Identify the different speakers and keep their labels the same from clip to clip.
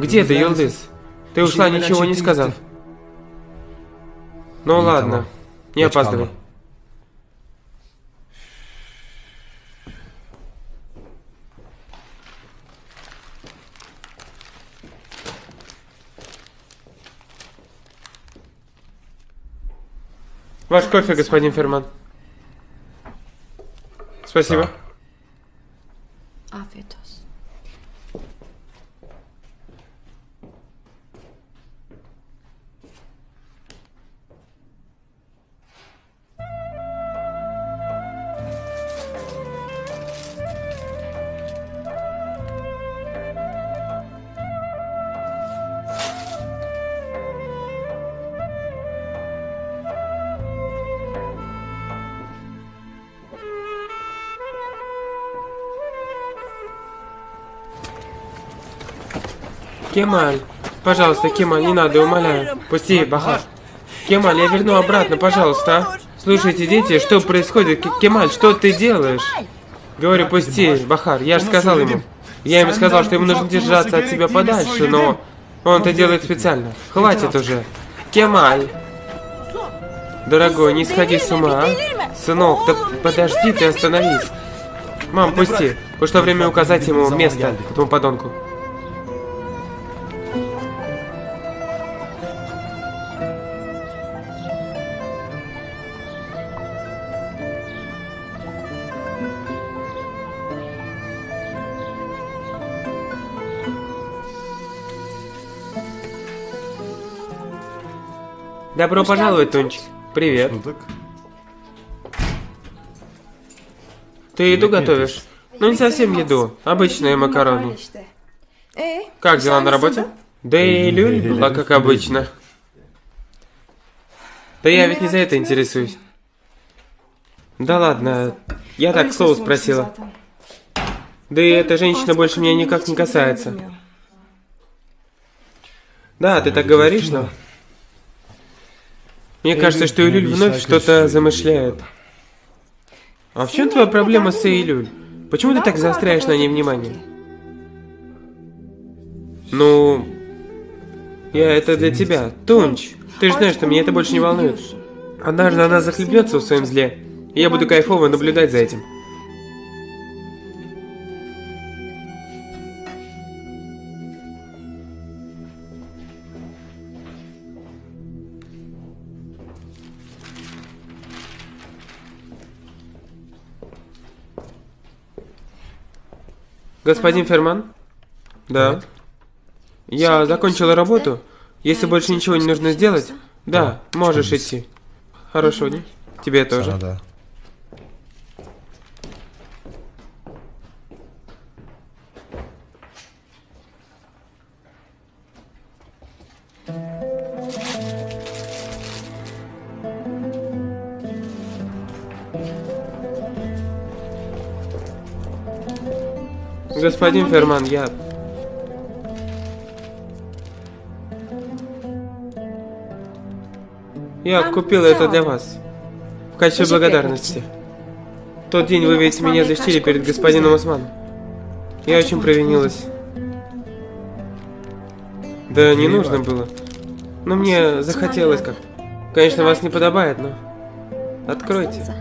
Speaker 1: Где ты, Йылдыз? Ты ушла, ничего не сказав. Ну ладно, не опаздывай. Ваш кофе, господин Ферман. Спасибо.
Speaker 2: Afiyet
Speaker 1: Кемаль, пожалуйста, Кемаль, не надо, умоляю. Пусти, Бахар. Кемаль, я верну обратно, пожалуйста? Слушайте, дети, что происходит? Кемаль, что ты делаешь? Говорю, пусти, Бахар, я же сказал ему. Я ему сказал, что ему нужно держаться от тебя подальше, но он это делает специально. Хватит уже. Кемаль. Дорогой, не сходи с ума, а? Сынок, да подожди ты, остановись. Мам, пусти. Пришло время указать ему место, этому подонку. Добро пожаловать, Тончик. Привет.
Speaker 3: Ну так,
Speaker 1: Ты еду готовишь? Ну не совсем еду, обычные макароны.
Speaker 4: Ee,
Speaker 1: Как дела на работе? Да и Люль была как обычно. Да я ведь не за это интересуюсь. Да ладно, я так к слову спросила. Да и эта женщина больше меня никак не касается. Да, ты так говоришь, но... Мне кажется, что Илюль вновь что-то замышляет. А в чем твоя проблема с Илюль? Почему ты так заостряешь на ней внимание? Ну... Я это для тебя. Тунч, ты же знаешь, что меня это больше не волнует. Однажды она захлебнется в своем зле, и я буду кайфово наблюдать за этим. Господин Ферман? Да. Я закончила работу. Если больше ничего не нужно сделать, да, можешь идти. Хорошего дня. Тебе тоже. Господин Ферман, я... Я купила это для вас. В качестве благодарности. В тот день вы ведь меня защитили перед господином Османом. Я очень провинилась. Да не нужно было. Но мне захотелось как-то. Конечно, вас не подобает, но... Откройте.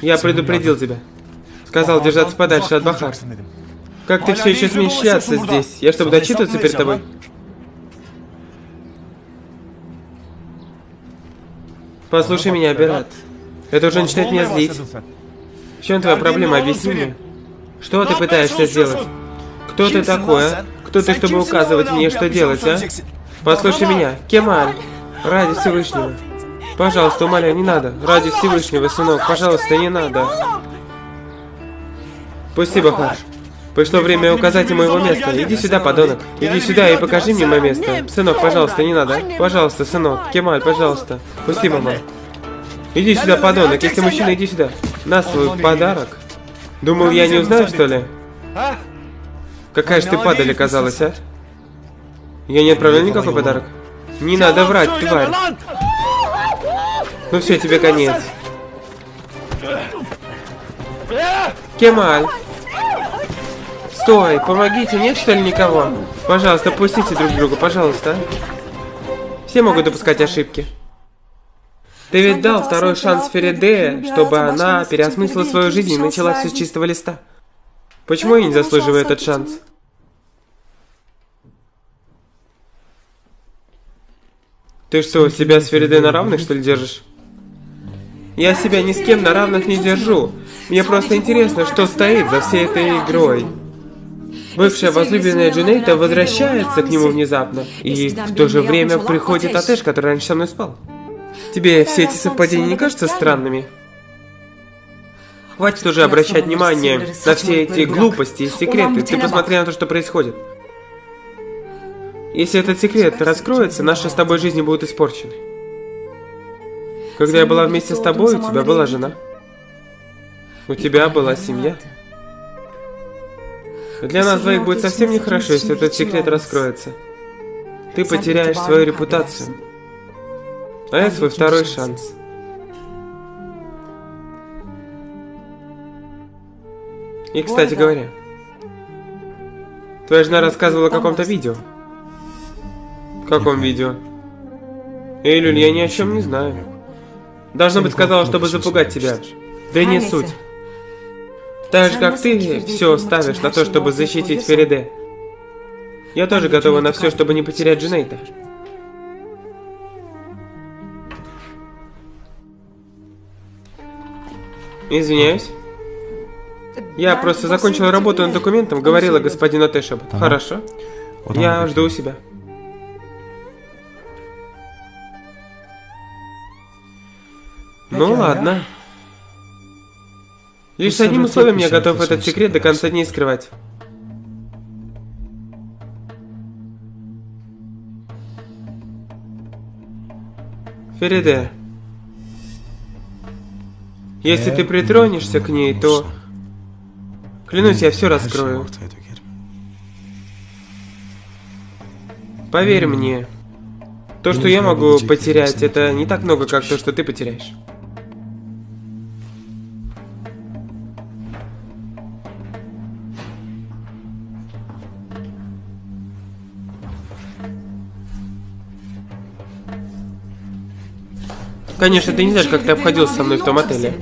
Speaker 1: Я предупредил тебя. Сказал держаться подальше от Бахар. Как ты все еще смеешь шляться здесь? Я что, буду отчитываться перед тобой? Послушай меня, Аберат. Это уже начинает меня злить. В чем твоя проблема? Объясни мне. Что ты пытаешься сделать? Кто ты такой, а? Кто ты, чтобы указывать мне, что делать, а? Послушай меня, Кемаль. Ради Всевышнего. Пожалуйста, умоляю, не надо. Ради Всевышнего, сынок, пожалуйста, не надо. Пусти, Бахар. Пришло время указать ему его место. Иди сюда, подонок. Иди сюда и покажи мне мое место. Сынок, пожалуйста, не надо. Пожалуйста, сынок. Кемаль, пожалуйста. Пусти, мама. Иди сюда, подонок. Если мужчина, иди сюда. На свой подарок. Думал, я не узнаю, что ли? Какая же ты падаль оказалась, а? Я не отправлял никакой подарок. Не надо врать, тварь. Ну все, тебе конец. Кемаль! Стой, помогите, нет что ли никого? Пожалуйста, пустите друг друга, пожалуйста. Все могут допускать ошибки. Ты ведь дал второй шанс Фериде, чтобы она переосмыслила свою жизнь и начала все с чистого листа. Почему я не заслуживаю этот шанс? Ты что, себя с Фериде на равных, что ли, держишь? Я себя ни с кем на равных не держу. Мне просто интересно, что стоит за всей этой игрой. Бывшая возлюбленная Джунейта возвращается к нему внезапно, и в то же время приходит Атеш, который раньше со мной спал. Тебе все эти совпадения не кажутся странными? Хватит уже обращать внимание на все эти глупости и секреты. Ты посмотри на то, что происходит. Если этот секрет раскроется, наша с тобой жизнь будет испорчена. Когда я была вместе с тобой, у тебя была жена. У тебя была семья. Для нас двоих будет совсем нехорошо, если этот секрет раскроется. Ты потеряешь свою репутацию. А я свой второй шанс. И, кстати говоря, твоя жена рассказывала о каком-то видео. В каком видео? Эйлюль, я ни о чем не знаю. Должно быть, сказала, чтобы запугать тебя. Да и не суть. Так же, как ты все ставишь на то, чтобы защитить Фериде. Я тоже готова на все, чтобы не потерять Джинейта. Извиняюсь. Я просто закончила работу над документом, говорила господину Тэшебу. Хорошо. Я жду у себя. Ну ладно. Лишь с одним условием я готов этот секрет до конца дней скрывать. Фериде, если ты притронешься к ней, то... Клянусь, я все раскрою. Поверь мне, то, что я могу потерять, это не так много, как то, что ты потеряешь. Конечно, ты не знаешь, как ты обходился со мной в том отеле.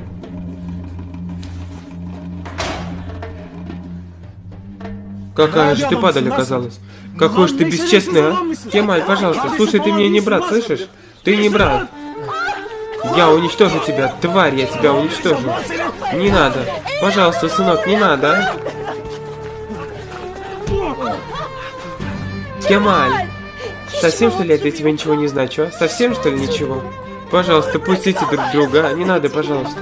Speaker 1: Какая же ты падаль оказалась. Какой же ты бесчестный, а? Кемаль, пожалуйста, слушай, ты мне не брат, слышишь? Ты не брат. Я уничтожу тебя, тварь, я тебя уничтожу. Не надо. Пожалуйста, сынок, не надо, а? Кемаль. Совсем, что ли, я тебя ничего не значу, а? Совсем, что ли, ничего? Пожалуйста, пустите друг друга? Не надо, пожалуйста.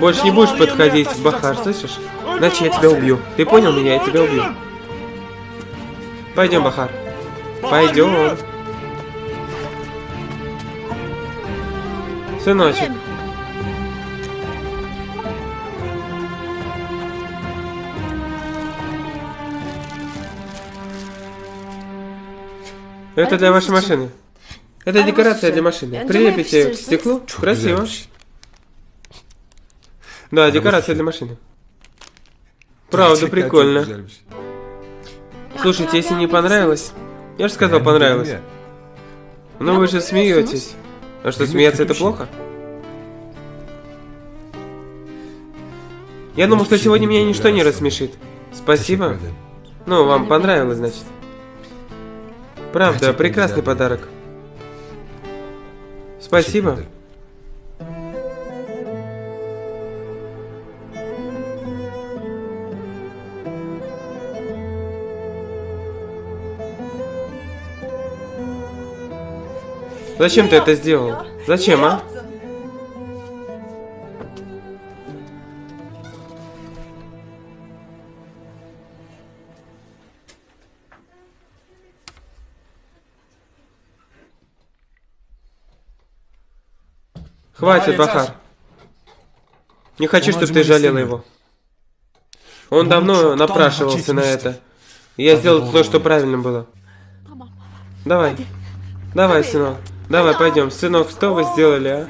Speaker 1: Больше не будешь подходить, Бахар, слышишь? Иначе я тебя убью. Ты понял меня? Я тебя убью. Пойдем, Бахар. Пойдем. Сыночек. Это для вашей машины. Это декорация для машины. Прилепите к стеклу. Красиво. Да, декорация для машины. Правда, прикольно. Слушайте, если не понравилось... Я же сказал, понравилось. Но вы же смеетесь. А что, смеяться это плохо? Я думал, что сегодня меня ничто не рассмешит. Спасибо. Ну, вам понравилось, значит. Правда, прекрасный подарок. Спасибо. Зачем ты это сделал? Зачем, а? Хватит, Бахар. Не хочу, чтобы ты жалела его. Он давно напрашивался на это. Я сделал то, что правильно было. Давай. Давай, сынок. Давай, пойдем. Сынок, что вы сделали, а?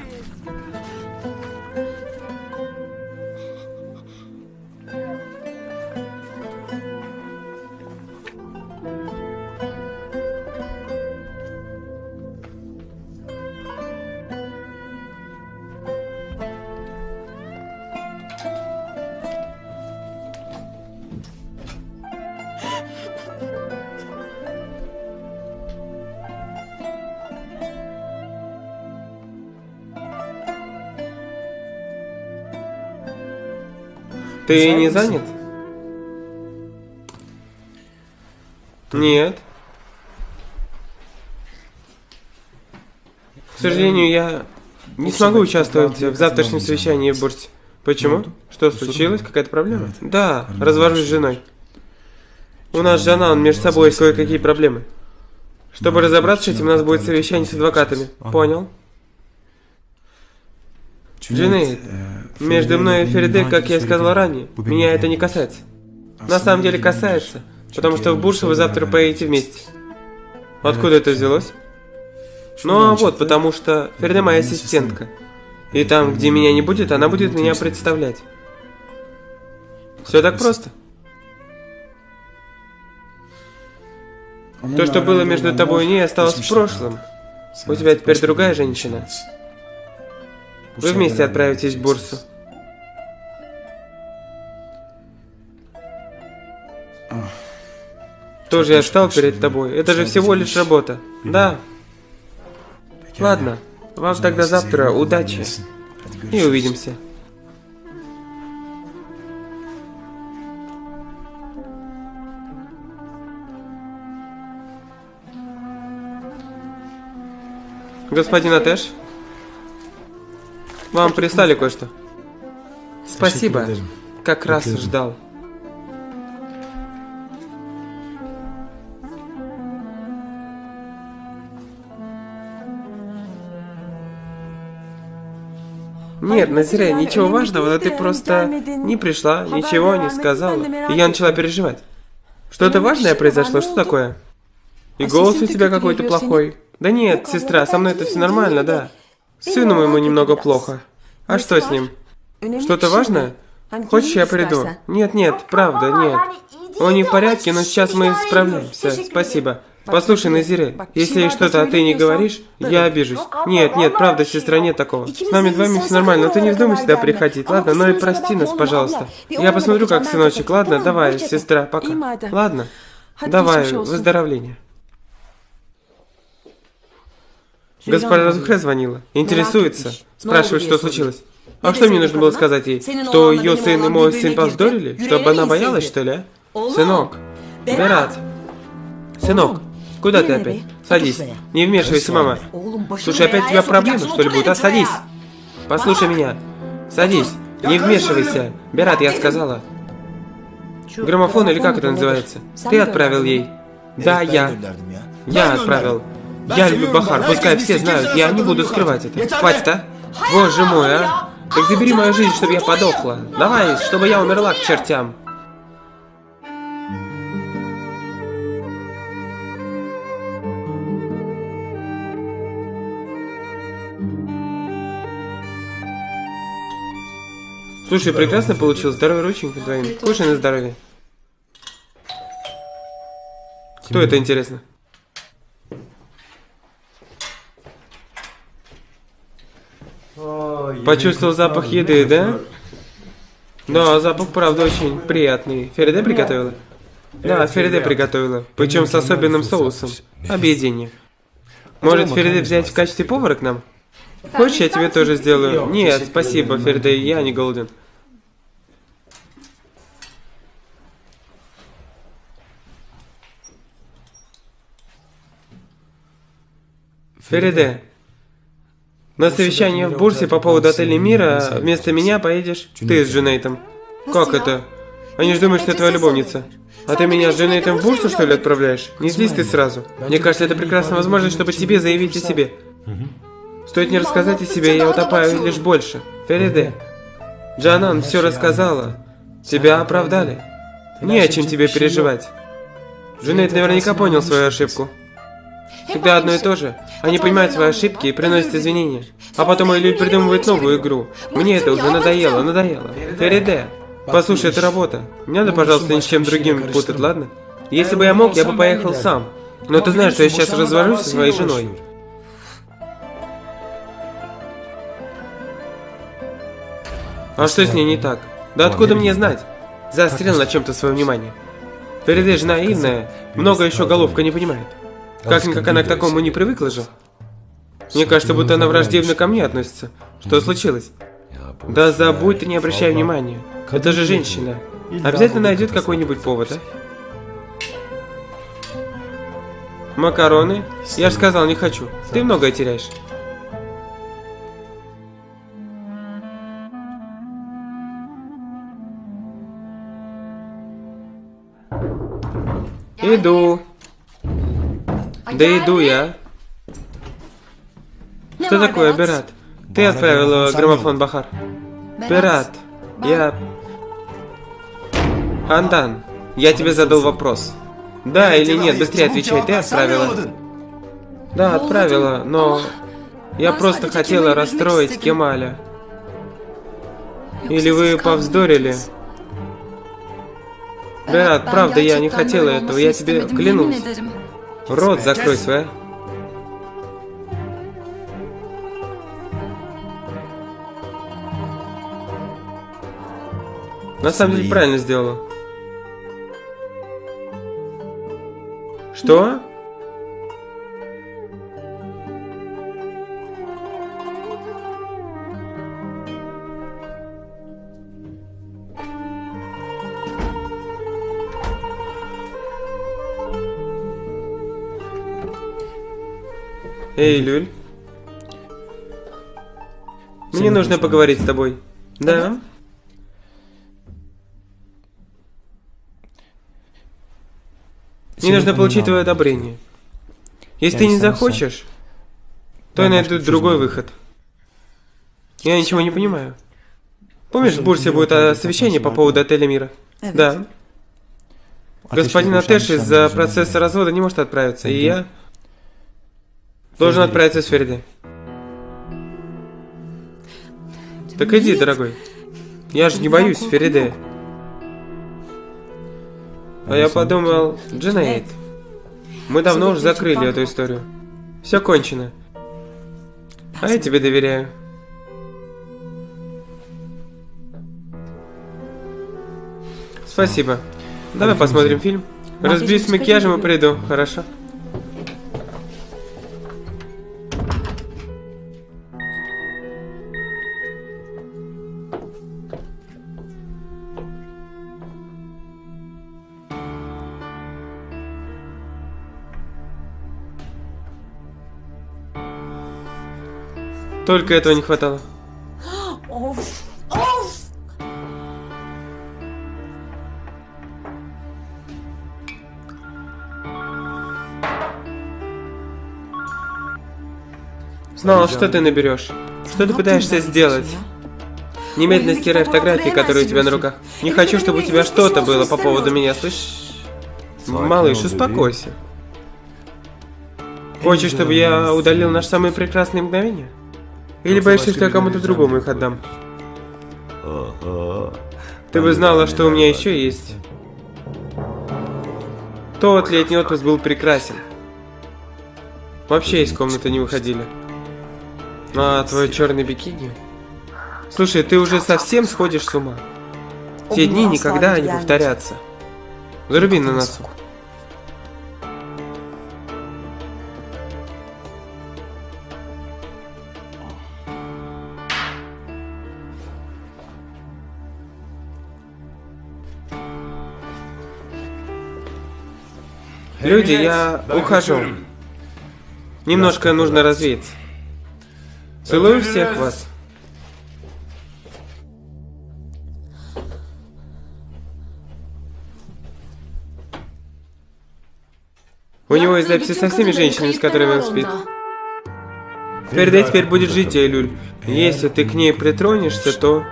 Speaker 1: Ты не занят? Нет. К сожалению, я не смогу участвовать в завтрашнем совещании в Бурсе. Почему? Что случилось? Какая-то проблема? Да, развожусь с женой. У нас жена, он между собой есть кое-какие проблемы. Чтобы разобраться с этим, у нас будет совещание с адвокатами. Понял? Жены, между мной и Фериде, как я и сказал ранее, меня это не касается. На самом деле касается, потому что в Бурсу вы завтра поедете вместе. Откуда это взялось? Ну а вот, потому что Фериде моя ассистентка. И там, где меня не будет, она будет меня представлять. Все так просто. То, что было между тобой и ней, осталось в прошлом. У тебя теперь другая женщина. Вы вместе отправитесь в Бурсу. Тоже я встал перед тобой. Это же всего лишь работа. Да. Ладно. Вам тогда завтра удачи. И увидимся. Господин Атеш, вам прислали кое-что. Спасибо. Как раз ждал. Нет, Назиря, ничего важного, но ты просто не пришла, ничего не сказала. И я начала переживать. Что-то важное произошло, что такое? И голос у тебя какой-то плохой. Да нет, сестра, со мной это все нормально, да. Сыну моему немного плохо. А что с ним? Что-то важное? Хочешь, я приду? Нет, нет, правда, нет. Он не в порядке, но сейчас мы справляемся. Спасибо. Послушай, Назире, если что-то, а ты не говоришь, я обижусь. Нет, нет, правда, сестра, нет такого. С нами двоими все нормально, но ты не вздумай сюда приходить, ладно? Ну и прости нас, пожалуйста. Я посмотрю, как сыночек, ладно? Давай, сестра, пока. Ладно? Давай, выздоровление. Госпожа Разухре звонила. Интересуется. Спрашивает, что случилось. А что мне нужно было сказать ей? Что ее сын и мой сын повздорили? Чтобы она боялась, что ли, а? Сынок. Берат. Сынок. Куда ты опять? Садись. Не вмешивайся, мама. Слушай, опять у тебя проблемы, что ли, будут? А, садись. Послушай меня. Садись. Не вмешивайся. Берат, я сказала. Граммофон или как это называется? Ты отправил ей? Да, я. Я отправил. Я люблю Бахар, пускай все знают, я не буду скрывать это. Хватит, а? Боже мой, а? Так забери мою жизнь, чтобы я подохла. Давай, чтобы я умерла к чертям. Слушай, прекрасно получилось. Здоровья рученька твоим. Кушай на здоровье. Кто это, интересно? Почувствовал запах еды, да? Да, запах, правда, очень приятный. Фериде приготовила? Да, Фериде приготовила. Причем с особенным соусом. Объедение. Может, Фериде взять в качестве повара к нам? Хочешь, я тебе тоже сделаю? Нет, спасибо, Ферде, я не голоден. Фериде, на совещание в Бурсе по поводу отеля Мира вместо меня поедешь ты с Дженейтом. Как это? Они же думают, что я твоя любовница. А ты меня с Дженейтом в Бурсу, что ли, отправляешь? Не злись ты сразу. Мне кажется, это прекрасная возможность, чтобы тебе заявить о себе. Стоит не рассказать о себе, я утопаю лишь больше. Фериде. Джанан все рассказала. Тебя оправдали. Не о чем тебе переживать. Джунейд наверняка понял свою ошибку. Всегда одно и то же. Они понимают свои ошибки и приносят извинения. А потом или придумывают новую игру. Мне это уже надоело, надоело. Фериде, послушай, это работа. Не надо, пожалуйста, ни с чем другим путать, ладно? Если бы я мог, я бы поехал сам. Но ты знаешь, что я сейчас развожусь со своей женой. А что с ней не так? Да откуда мне знать? Заострил на чем-то свое внимание. Фериде же наивная, много еще головка не понимает. Как-никак она к такому не привыкла же. Мне кажется, будто она враждебно ко мне относится. Что случилось? Да забудь ты, не обращай внимания. Это же женщина. Обязательно найдет какой-нибудь повод, а? Макароны? Я же сказал, не хочу. Ты многое теряешь. Иду. Да иду я. Что такое, Берат? Ты отправил граммофон Бахар. Берат, я... Андан, я тебе задал вопрос. Да или нет, быстрее отвечай, ты отправила. Да, отправила, но... Я просто хотела расстроить Кемаля. Или вы повздорили? Брат, правда, я не хотела этого, я тебе клянусь. Рот закрой свой, а. На самом деле правильно сделала. Что? Эй, Люль. Мне нужно поговорить с тобой. Да? Мне нужно получить твое одобрение. Если ты не захочешь, то я найду другой выход. Я ничего не понимаю. Помнишь, в Бурсе будет совещание по поводу отеля Мира? Да. Господин Атеш из-за процесса развода не может отправиться, и я должен отправиться с Фериды. Так иди, дорогой. Я же не боюсь Фериды. А я подумал, Дженейд, мы давно уже закрыли эту историю. Все кончено. А я тебе доверяю. Спасибо. Давай посмотрим фильм. Разбьюсь с макияжем и приду, хорошо? Только этого не хватало. Знал, что ты наберешь. Что ты пытаешься сделать? Немедленно стирай фотографии, которые у тебя на руках. Не хочу, чтобы у тебя что-то было по поводу меня, слышишь? Малыш, успокойся. Хочешь, чтобы я удалил наши самые прекрасные мгновения? Или боишься, что я кому-то другому их отдам? Ты бы знала, что у меня еще есть. Тот летний отпуск был прекрасен. Вообще из комнаты не выходили. А твой черный бикини? Слушай, ты уже совсем сходишь с ума. Те дни никогда не повторятся. Заруби на носу. Люди, я ухожу. Немножко нужно развеяться. Целую всех вас. У него есть записи со всеми женщинами, с которыми он спит. Ферде теперь будет жить, Эйлюль. Если ты к ней притронешься, то...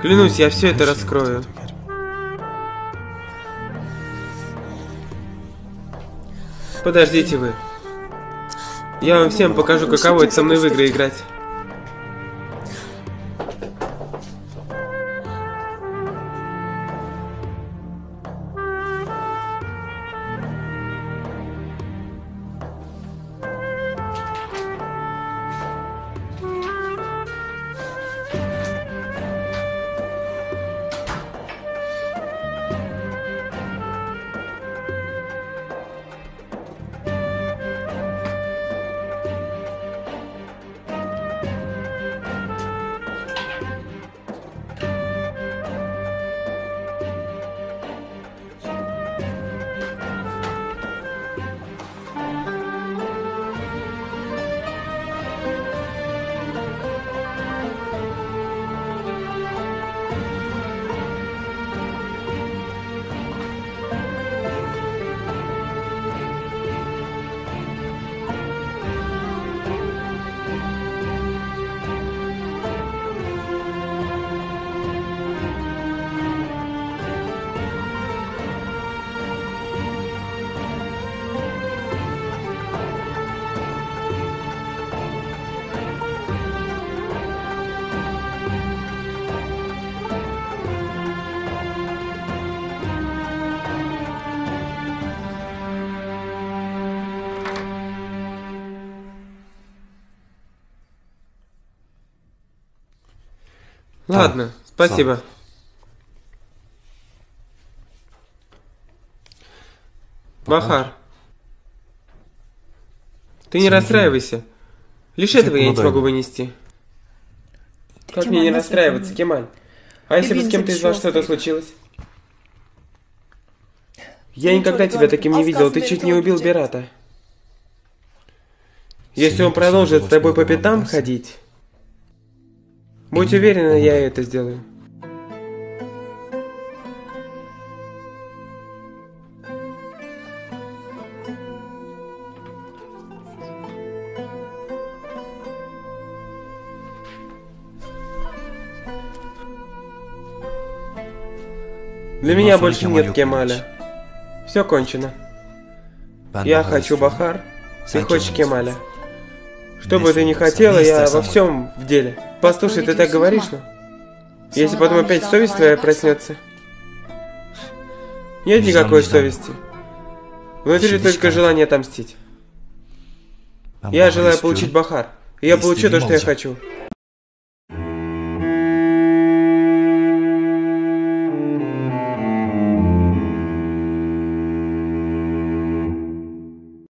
Speaker 1: Клянусь, я все это раскрою. Подождите вы. Я вам всем покажу, каково это со мной в игры играть. Ладно, спасибо. Бахар. Ты не расстраивайся. Лишь этого я не смогу вынести. Как мне не расстраиваться, Кемаль? А если бы с кем-то из вас что-то случилось? Я никогда тебя таким не видел, ты чуть не убил Берата. Если он продолжит с тобой по пятам ходить, будь уверена, я это сделаю. Для меня больше нет Кемаля. Все кончено. Я хочу Бахар, ты хочешь Кемаля. Что бы ты ни хотела, я во всем в деле. Послушай, ты так говоришь, ну? Если потом опять совесть твоя проснется. Нет никакой совести. Внутри только желание отомстить. Я желаю получить Бахар. И я получу то, что я хочу.